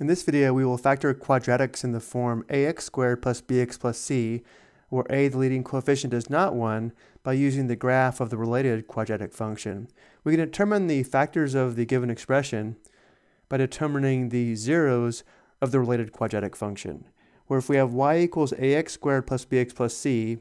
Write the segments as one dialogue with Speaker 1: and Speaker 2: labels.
Speaker 1: In this video, we will factor quadratics in the form ax squared plus bx plus c, where a, the leading coefficient, is not 1, by using the graph of the related quadratic function. We can determine the factors of the given expression by determining the zeros of the related quadratic function, where if we have y equals ax squared plus bx plus c,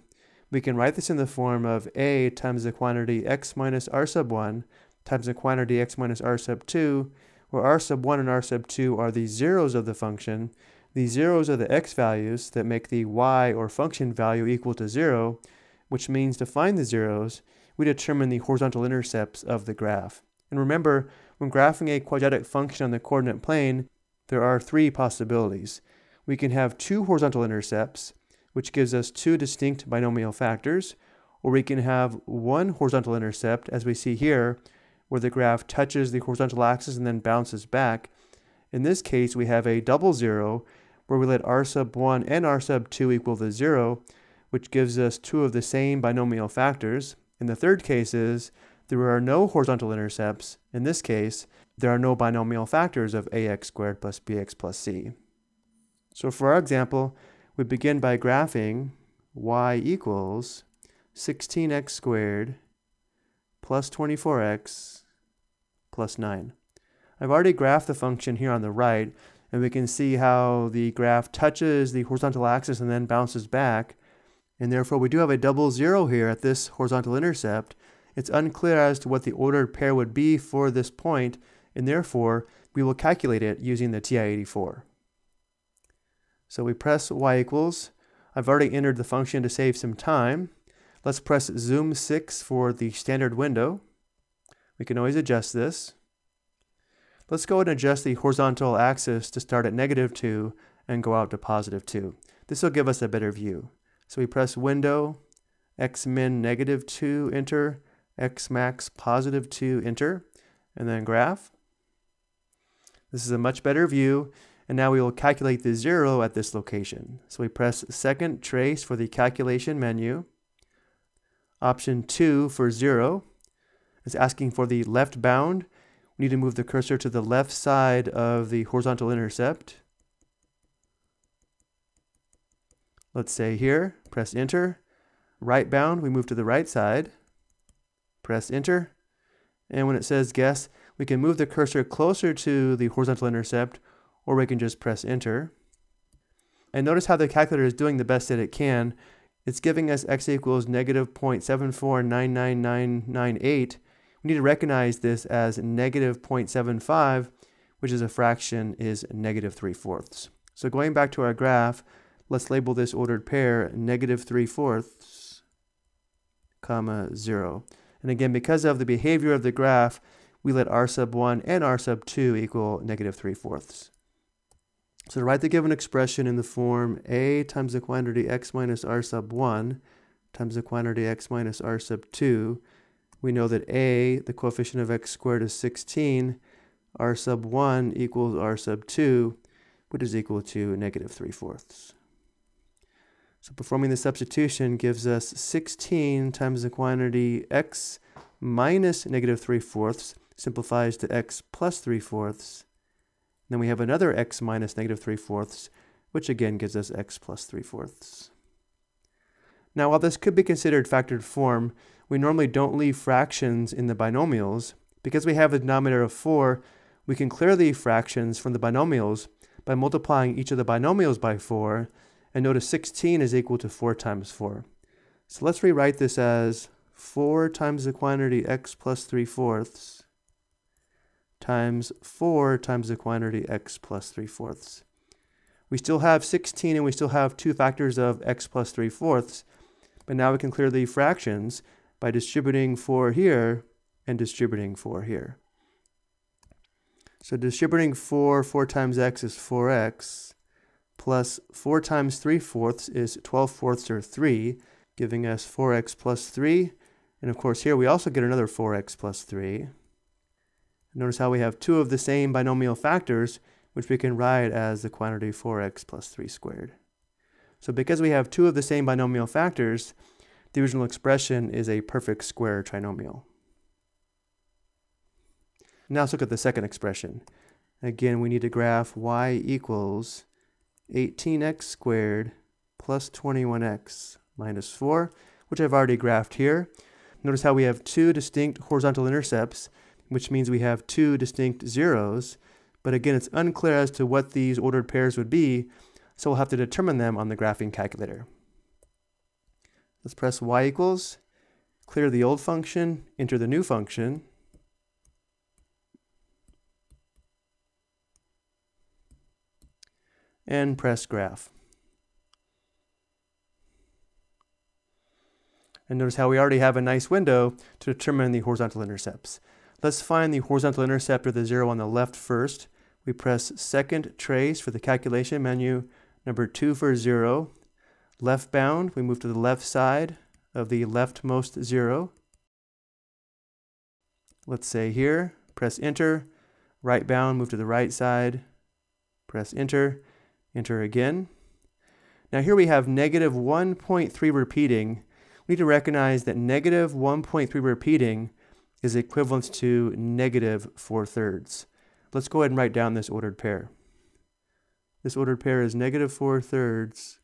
Speaker 1: we can write this in the form of a times the quantity x minus r sub 1 times the quantity x minus r sub 2 where r sub 1 and r sub 2 are the zeros of the function, the zeros are the x values that make the y or function value equal to 0, which means to find the zeros, we determine the horizontal intercepts of the graph. And remember, when graphing a quadratic function on the coordinate plane, there are three possibilities. We can have two horizontal intercepts, which gives us two distinct binomial factors, or we can have one horizontal intercept, as we see here, where the graph touches the horizontal axis and then bounces back. In this case, we have a double zero where we let r sub 1 and r sub 2 equal to 0, which gives us two of the same binomial factors. In the third case is there are no horizontal intercepts. In this case, there are no binomial factors of ax squared plus bx plus c. So for our example, we begin by graphing y equals 16x squared plus 24x plus 9. I've already graphed the function here on the right, and we can see how the graph touches the horizontal axis and then bounces back. And therefore, we do have a double zero here at this horizontal intercept. It's unclear as to what the ordered pair would be for this point, and therefore, we will calculate it using the TI-84. So we press y equals. I've already entered the function to save some time. Let's press zoom 6 for the standard window. We can always adjust this. Let's go and adjust the horizontal axis to start at negative 2 and go out to positive 2. This will give us a better view. So we press window, x min negative 2, enter, x max positive 2, enter, and then graph. This is a much better view, and now we will calculate the zero at this location. So we press second trace for the calculation menu, Option 2 for 0 is asking for the left bound. We need to move the cursor to the left side of the horizontal intercept. Let's say here, press enter. Right bound, we move to the right side. Press enter. And when it says guess, we can move the cursor closer to the horizontal intercept, or we can just press enter. And notice how the calculator is doing the best that it can it's giving us x equals negative 0.7499998. We need to recognize this as negative 0.75, which is a fraction, is negative 3 fourths. So going back to our graph, let's label this ordered pair negative 3 fourths, comma 0. And again, because of the behavior of the graph, we let r sub 1 and r sub 2 equal negative 3 fourths. So to write the given expression in the form a times the quantity x minus r sub 1 times the quantity x minus r sub 2, we know that a, the coefficient of x squared is 16, r sub 1 equals r sub 2, which is equal to negative 3 fourths. So performing the substitution gives us 16 times the quantity x minus negative 3 fourths simplifies to x plus 3 fourths then we have another x minus negative 3 fourths, which again gives us x plus 3 fourths. Now, while this could be considered factored form, we normally don't leave fractions in the binomials. Because we have a denominator of 4, we can clear the fractions from the binomials by multiplying each of the binomials by 4, and notice 16 is equal to 4 times 4. So let's rewrite this as 4 times the quantity x plus 3 fourths times 4 times the quantity x plus 3 fourths. We still have 16 and we still have two factors of x plus 3 fourths, but now we can clear the fractions by distributing 4 here and distributing 4 here. So distributing 4, 4 times x is 4x, plus 4 times 3 fourths is 12 fourths or 3, giving us 4x plus 3. And of course here we also get another 4x plus 3. Notice how we have two of the same binomial factors, which we can write as the quantity 4x plus 3 squared. So because we have two of the same binomial factors, the original expression is a perfect square trinomial. Now let's look at the second expression. Again, we need to graph y equals 18x squared plus 21x minus 4, which I've already graphed here. Notice how we have two distinct horizontal intercepts, which means we have two distinct zeros. But again, it's unclear as to what these ordered pairs would be, so we'll have to determine them on the graphing calculator. Let's press y equals, clear the old function, enter the new function, and press graph. And notice how we already have a nice window to determine the horizontal intercepts. Let's find the horizontal intercept or the zero on the left first. We press second trace for the calculation menu, number two for zero. Left bound, we move to the left side of the leftmost zero. Let's say here, press enter. Right bound, move to the right side. Press enter, enter again. Now here we have negative 1.3 repeating we need to recognize that negative 1.3 repeating is equivalent to negative 4 thirds. Let's go ahead and write down this ordered pair. This ordered pair is negative 4 thirds,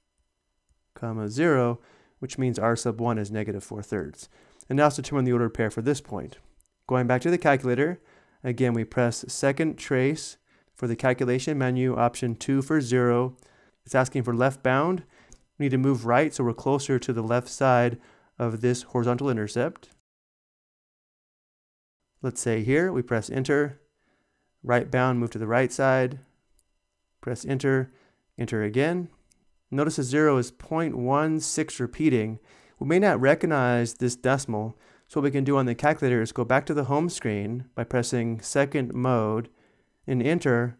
Speaker 1: comma 0, which means r sub 1 is negative 4 thirds. And now let's determine the ordered pair for this point. Going back to the calculator, again we press second trace for the calculation menu, option 2 for 0. It's asking for left bound. We need to move right so we're closer to the left side of this horizontal intercept. Let's say here we press enter, right bound move to the right side, press enter, enter again. Notice the zero is 0.16 repeating. We may not recognize this decimal, so what we can do on the calculator is go back to the home screen by pressing second mode and enter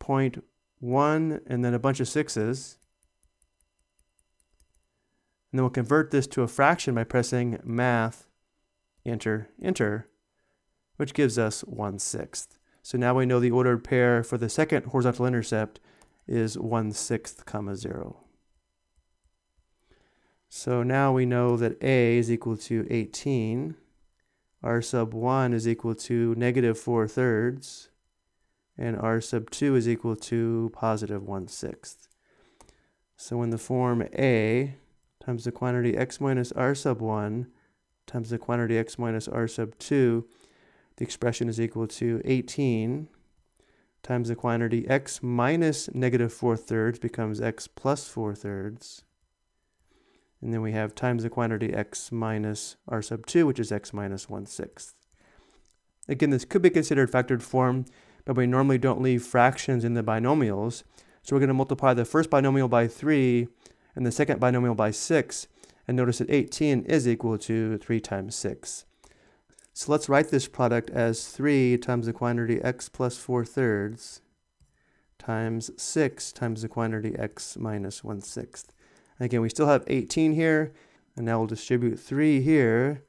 Speaker 1: 0.1 and then a bunch of sixes. And then we'll convert this to a fraction by pressing math, enter, enter, which gives us 1 sixth. So now we know the ordered pair for the second horizontal intercept is 1 sixth comma 0. So now we know that A is equal to 18, R sub 1 is equal to negative 4 thirds, and R sub 2 is equal to positive 1 sixth. So in the form A, times the quantity x minus r sub 1 times the quantity x minus r sub 2, the expression is equal to 18 times the quantity x minus negative 4 thirds becomes x plus 4 thirds. And then we have times the quantity x minus r sub 2, which is x minus 1 sixth. Again, this could be considered factored form, but we normally don't leave fractions in the binomials. So we're going to multiply the first binomial by 3 and the second binomial by 6. And notice that 18 is equal to 3 times 6. So let's write this product as 3 times the quantity x plus 4 thirds times 6 times the quantity x minus 1 sixth. Again, we still have 18 here, and now we'll distribute 3 here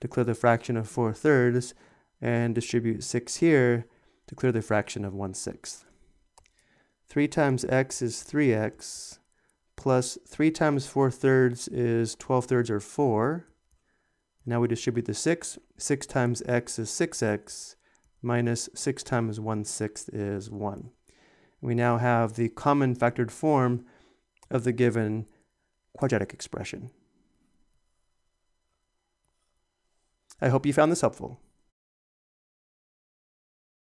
Speaker 1: to clear the fraction of 4 thirds, and distribute 6 here to clear the fraction of 1 sixth. 3 times x is 3x, plus 3 times 4 thirds is 12 thirds or 4. Now we distribute the 6. 6 times x is 6x minus 6 times 1 sixth is 1. We now have the common factored form of the given quadratic expression. I hope you found this helpful.